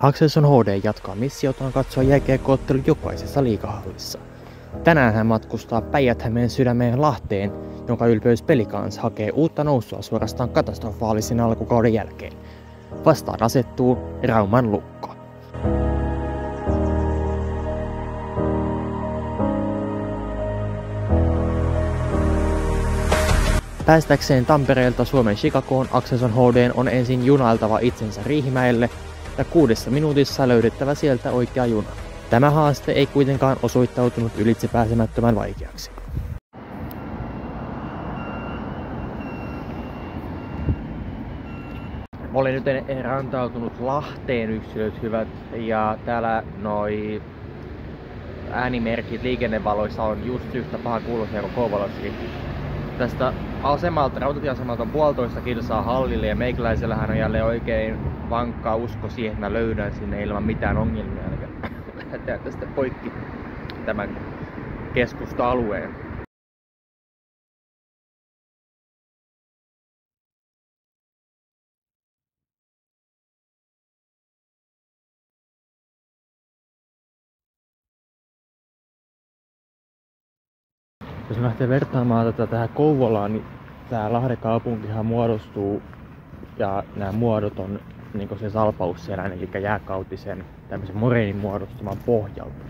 Axelson HD jatkaa missiotaan katsoa jääkiekko jokaisessa liikahallissa. Tänään hän matkustaa päijät sydämeen Lahteen, jonka ylpeys Pelikans hakee uutta nousua suorastaan katastrofaalisen alkukauden jälkeen. Vastaan asettuu Rauman lukko. Päästäkseen Tampereelta Suomen Chicagoon Axelson HD on ensin junailtava itsensä Riihimäelle ja kuudessa minuutissa löydettävä sieltä oikea juna. Tämä haaste ei kuitenkaan osoittautunut ylitse pääsemättömän vaikeaksi. Olen nyt rantautunut Lahteen yksilöt hyvät ja täällä noi äänimerkit liikennevaloissa on just yhtä paha kuulosia kuin Kouvolossakin. Tästä asemalta, rautatieasemalta on puolitoista kilsaa hallille ja meikäläisellähän on jälleen oikein vankka usko siihen, että mä löydän sinne ilman mitään ongelmia. Eli lähdetään tästä poikki tämän keskusta-alueen. Jos lähtee vertaamaan tätä tähän Kouvolaan, niin tämä Lahden kaupunkihan muodostuu ja nämä muodot on niin se salpausselän, eli jääkautisen tämmöisen moreenin muodostuman pohjalta.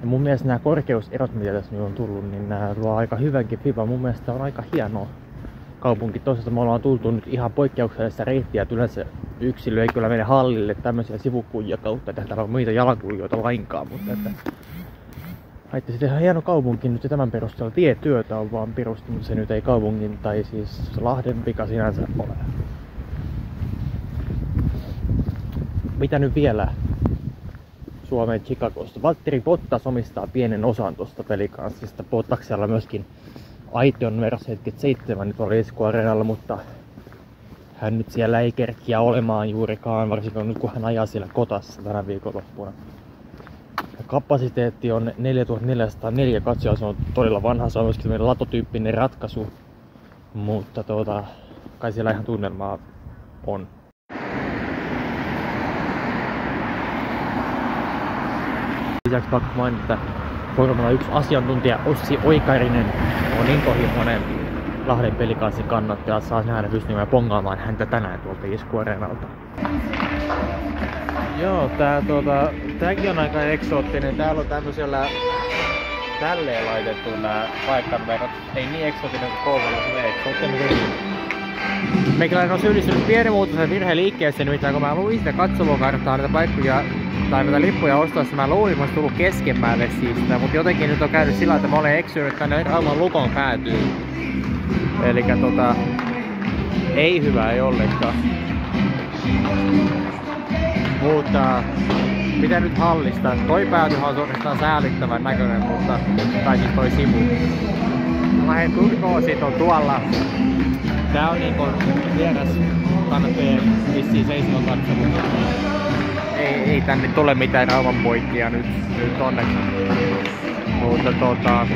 Ja mun mielestä nämä korkeuserot, mitä tässä nyt on tullut, niin nämä luo aika hyvänkin fiba. Mun mielestä on aika hieno kaupunki. Toisaalta me ollaan tultu nyt ihan poikkeuksellista reittiä, että yleensä yksilö ei kyllä mene hallille tämmöisiä sivukujia kautta, että täällä on muita jalankulkijoita lainkaan, mutta että Haitti sitten ihan hieno kaupunki nyt tämän perusteella. Tietyötä on vaan perustunut, se nyt ei kaupungin tai siis Lahden vika sinänsä ole. Mitä nyt vielä Suomeen Chicagosta? Valtteri Bottas omistaa pienen osan tuosta pelikanssista. Bottaksella myöskin Aition numero 77 nyt oli Esku mutta hän nyt siellä ei kerkiä olemaan juurikaan, varsinkin nyt kun hän ajaa siellä kotassa tänä viikonloppuna. Kapasiteetti on 4404 katsoja, se on todella vanha, se on myöskin meidän latotyyppinen ratkaisu, mutta tuota, kai siellä ihan tunnelmaa on. Lisäksi pakko mainita, Formula 1 asiantuntija Ossi Oikarinen on intohimoinen Lahden pelikanssin kannattaja. Saa nähdä pystymään pongaamaan häntä tänään tuolta iskuareenalta. Joo, tää tuota, tääkin on aika eksoottinen. Täällä on tämmöisellä tälleen laitettu nämä paikkanumerot. Ei niin eksoottinen kuin Kouvola, mutta eksoottinen. Meikäläinen on syyllistynyt pienimuotoisen virheen liikkeeseen, nimittäin kun mä luin sitä katselukarttaa näitä paikkoja tai näitä lippuja ostaessa, mä luulin, että tullut keskemmälle siitä, mutta jotenkin nyt on käynyt sillä, että mä olen eksynyt tänne Rauman lukon päätyyn. Eli tota, ei hyvä, ei ollenkaan. Mutta mitä nyt hallista? Toi päätyhän on suorastaan säällittävän näköinen, mutta tai siis toi sivu. Lähden Turkoon, sit on tuolla. Tää on niinku vieras kannattajien vissiin seisoo katsomaan. Ei, ei tänne tule mitään poikkia nyt, nyt onneksi. Mutta tota,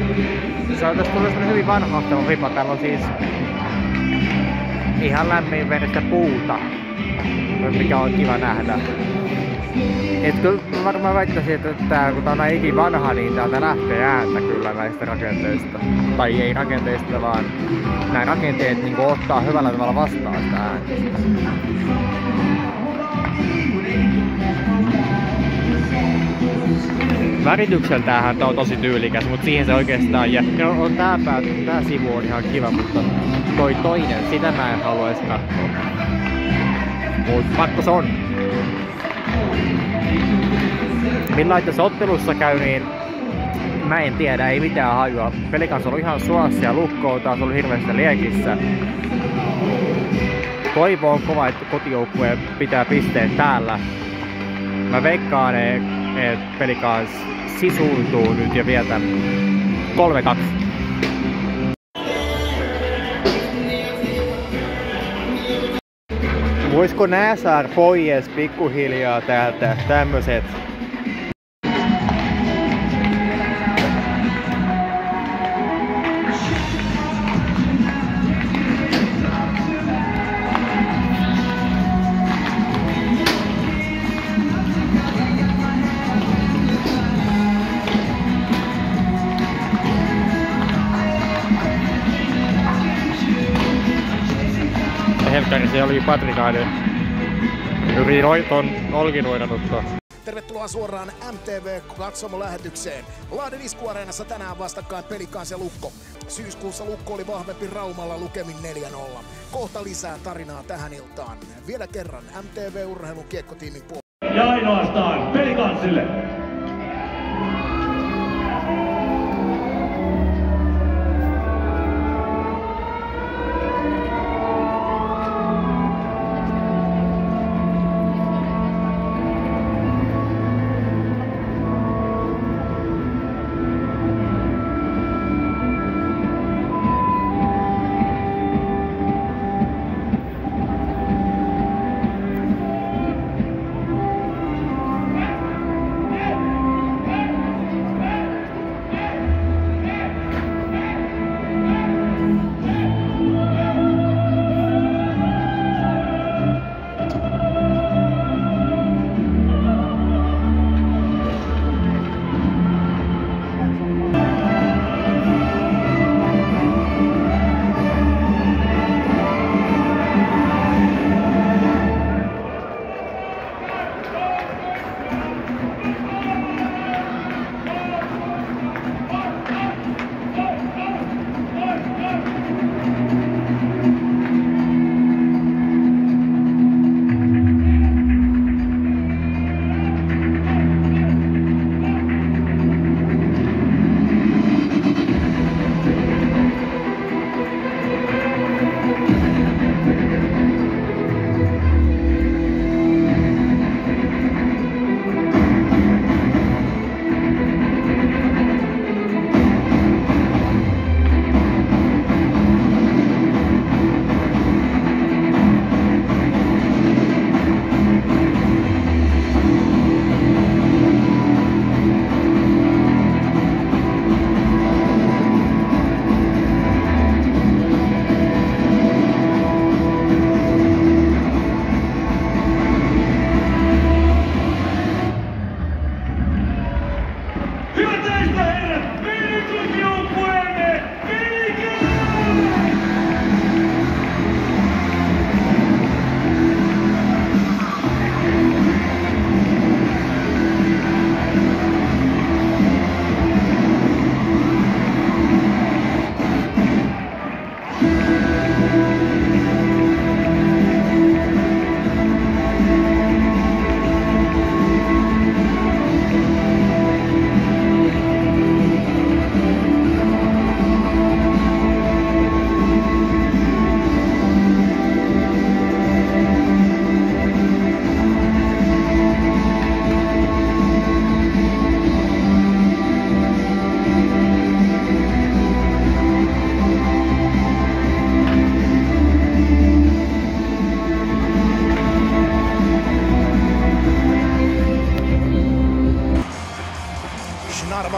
se on tässä tulee hyvin vanhahtava vipa. Täällä on siis ihan lämmin verestä puuta, mikä on kiva nähdä. Et kyllä varmaan väittäisin, että tää, kun tää on näin vanha, niin täältä lähtee ääntä kyllä näistä rakenteista. Tai ei rakenteista, vaan nämä rakenteet niin ottaa hyvällä tavalla vastaan sitä ääntä. Väritykseltähän tää on tosi tyylikäs, mutta siihen se oikeastaan jää. No, on tää, pää, tää sivu on ihan kiva, mutta toi toinen, sitä mä en haluaisi katsoa. Mut pakko se on. Millainen tässä ottelussa käy, niin mä en tiedä, ei mitään hajua. Pelikans ollut ihan suossa ja lukkoa taas ollut hirveästi liekissä. Toivo on kova, että kotijoukkue pitää pisteen täällä. Mä veikkaan, että Pelikans sisuuntuu nyt ja vietä 3-2. Voisiko nää saada pois pikkuhiljaa täältä tämmöset oli Patrikainen. Yritin ton Olkin ruidannuttua. Tervetuloa suoraan MTV Katsomo-lähetykseen. Lahden iskuareenassa tänään vastakkain Pelikans ja Lukko. Syyskuussa Lukko oli vahvempi Raumalla lukemin 4-0. Kohta lisää tarinaa tähän iltaan. Vielä kerran MTV Urheilun kiekkotiimin puolella. Ja ainoastaan Pelikansille.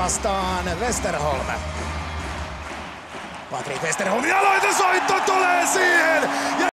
Vastaan Westerholm. Patrik Westerholmin aloitesoitto tulee siihen! Ja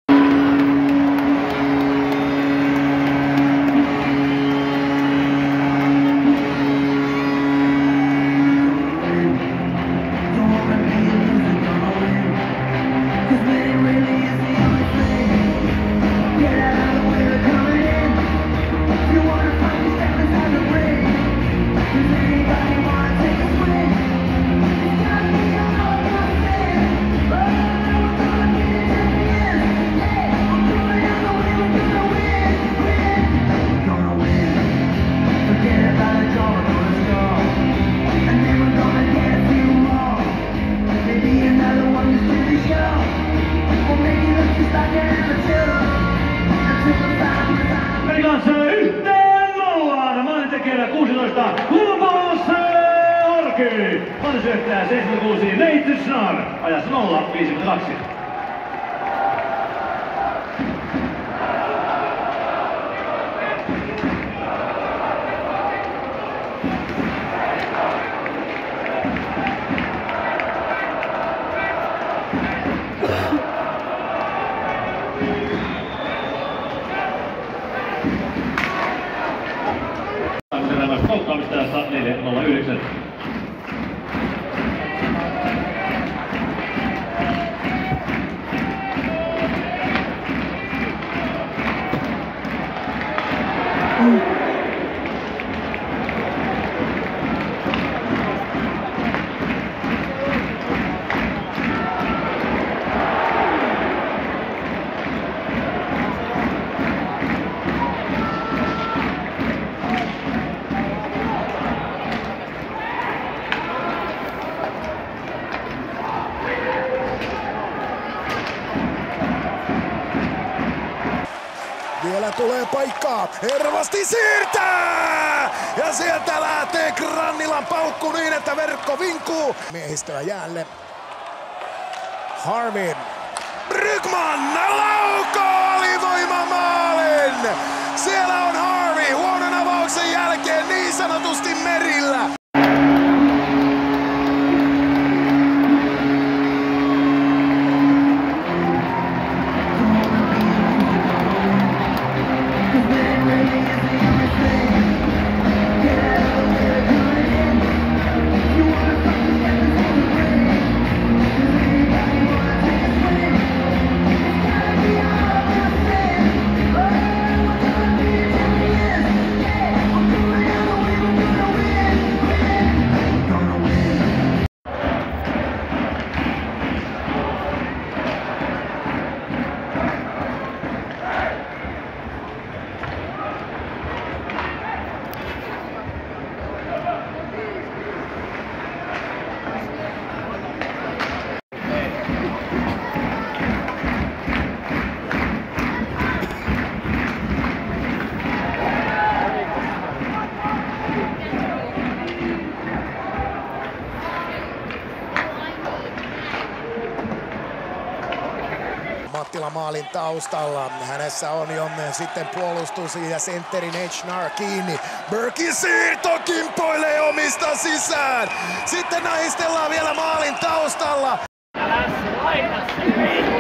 Ervasti siirtää! Ja sieltä lähtee Grannilan paukku niin, että verkko vinkuu. Miehistöä jäälle. Harvin. Brygman laukoo alivoimamaalin! Siellä on Harvey Mattila maalin taustalla. Hänessä on jo sitten puolustus ja sentterin Edgenar kiinni. Burkin siirto kimpoilee omista sisään. Sitten nahistellaan vielä maalin taustalla. Telekokanttana 2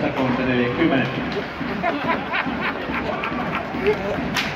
sekuntia 40. Nar tulee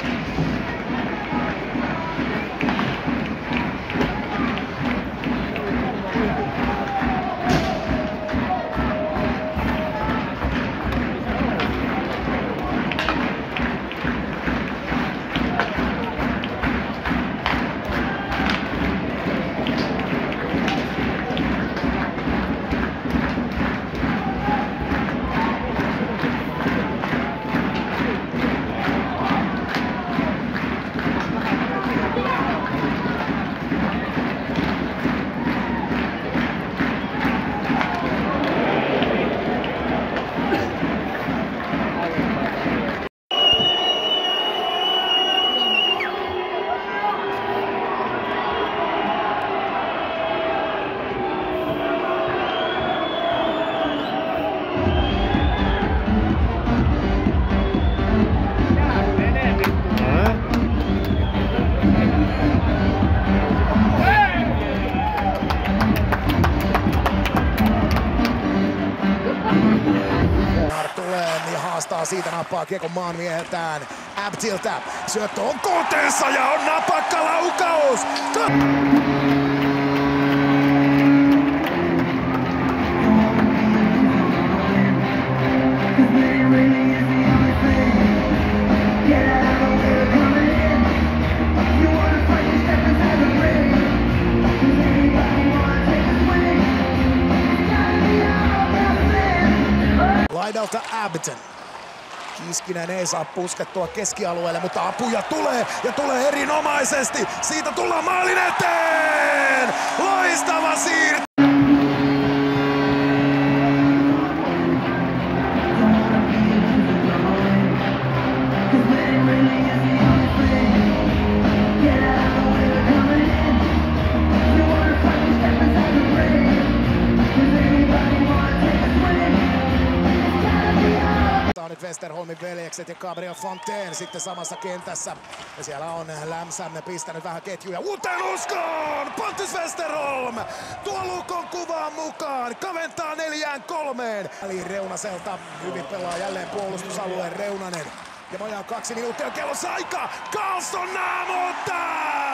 ja haastaa siitä nappaa kiekon maan mieheltään. Abtiltä syöttö on koteensa ja on napakka laukaus. Ka- Kiskinen ei saa puskettua keskialueelle, mutta apuja tulee ja tulee erinomaisesti. Siitä tullaan maalin eteen! Loistava siirto! Westerholmin veljekset ja Gabriel Fontaine sitten samassa kentässä. Ja siellä on Lämsän pistänyt vähän ketjuja uuteen uskoon! Pontus Westerholm tuo lukon kuvaan mukaan, kaventaa neljään kolmeen. Eli Reunaselta hyvin pelaa jälleen puolustusalueen Reunanen. Ja vajaan kaksi minuuttia kellossa aika. Carlson naamuttaa!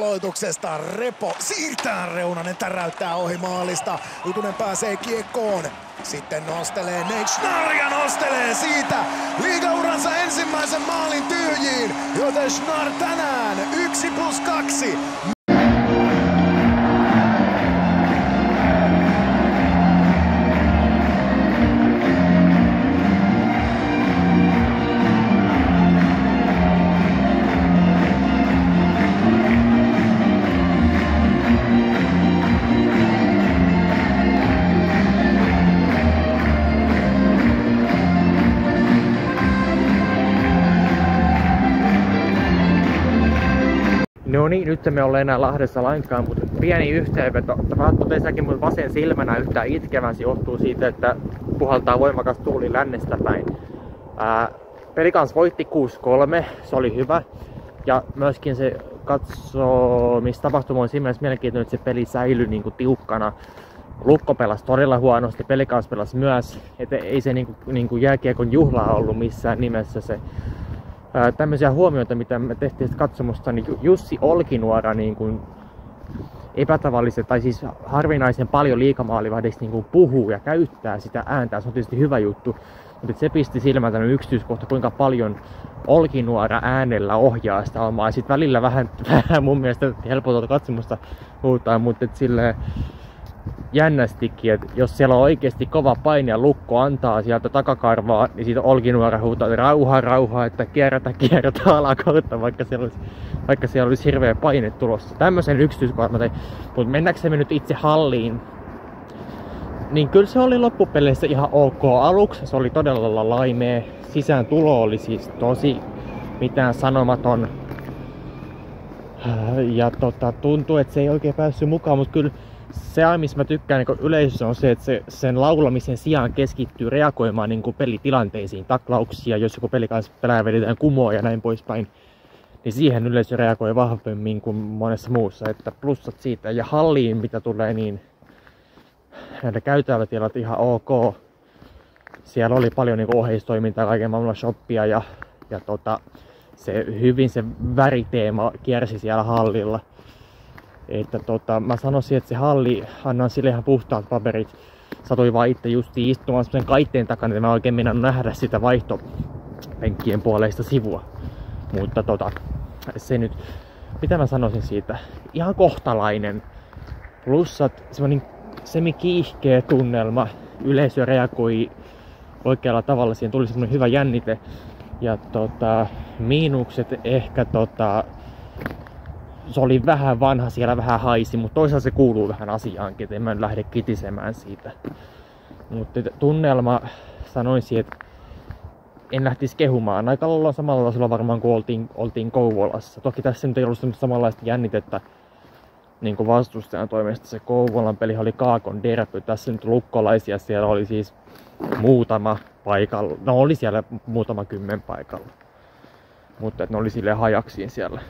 Pudotuksesta. Repo siirtää Reunanen täräyttää ohi maalista. Jutunen pääsee kiekkoon. Sitten nostelee Nate Schnarr ja nostelee siitä liigauransa ensimmäisen maalin tyhjiin. Joten Schnarr tänään 1 plus 2 No niin, nyt me ollaan enää Lahdessa lainkaan, mutta pieni yhteenveto. Mä totesakin mun vasen silmänä yhtään itkevän, se johtuu siitä, että puhaltaa voimakas tuuli lännestä päin. Pelikans voitti 6-3, se oli hyvä. Ja myöskin se katsomistapahtuma on siinä mielessä mielenkiintoinen, että se peli säilyi niin kuin tiukkana. Lukko pelasi todella huonosti, Pelikans pelasi myös. Et ei se niin kuin, niin kuin jääkiekon juhlaa ollut missään nimessä se ää, tämmöisiä huomioita, mitä me tehtiin katsomusta, niin Jussi Olkinuora niin kuin epätavalliset tai siis harvinaisen paljon liikamaalivahdeista niin kuin puhuu ja käyttää sitä ääntä. Se on tietysti hyvä juttu, mutta se pisti silmään tämmöinen yksityiskohta, kuinka paljon Olkinuora äänellä ohjaa sitä omaa. Sitten välillä vähän, vähän mun mielestä helpotonta katsomusta huutaa, mutta silleen, jännästikin, että jos siellä on oikeasti kova paine ja lukko antaa sieltä takakarvaa, niin siitä olkinuora huutaa, että rauha, rauha, että kierrätä, kierrätä alakautta, vaikka siellä olisi, vaikka siellä olisi hirveä paine tulossa. Tämmöisen yksityiskohdan tein. Mutta mennäksemme nyt itse halliin, niin kyllä se oli loppupeleissä ihan ok. Aluksi se oli todella laimea. Sisään tulo oli siis tosi mitään sanomaton. Ja tota, tuntuu, että se ei oikein päässyt mukaan, mutta kyllä se, missä mä tykkään niin yleisössä on se, että se sen laulamisen sijaan keskittyy reagoimaan niin pelitilanteisiin, taklauksia, jos joku peli kanssa pelää vedetään kumoa ja näin poispäin. Niin siihen yleisö reagoi vahvemmin kuin monessa muussa, että plussat siitä. Ja halliin mitä tulee, niin näitä käytävätilat ihan ok. Siellä oli paljon niin oheistoimintaa, kaiken maailman shoppia ja, ja tota, se hyvin se väriteema kiersi siellä hallilla että tota, mä sanoisin, että se halli, annan sille ihan puhtaat paperit. Satui vaan itse justi istumaan sen kaitteen takana, että mä oikein mennä nähdä sitä vaihtopenkkien puoleista sivua. Mutta tota, se nyt, mitä mä sanoisin siitä, ihan kohtalainen. Plussat, semmonen semi-kiihkeä tunnelma, yleisö reagoi oikealla tavalla, siihen tuli semmonen hyvä jännite. Ja tota, miinukset ehkä tota, se oli vähän vanha, siellä vähän haisi, mutta toisaalta se kuuluu vähän asiaankin, että en mä lähde kitisemään siitä. Mutta tunnelma sanoisin, että en lähtisi kehumaan. Aika lailla samalla tasolla varmaan kuin oltiin, oltiin Kouvolassa. Toki tässä nyt ei ollut samanlaista jännitettä niin kuin vastustajan toimesta. Se Kouvolan peli oli Kaakon derpy. Tässä nyt lukkolaisia siellä oli siis muutama paikalla. No oli siellä muutama kymmen paikalla. Mutta ne oli sille hajaksiin siellä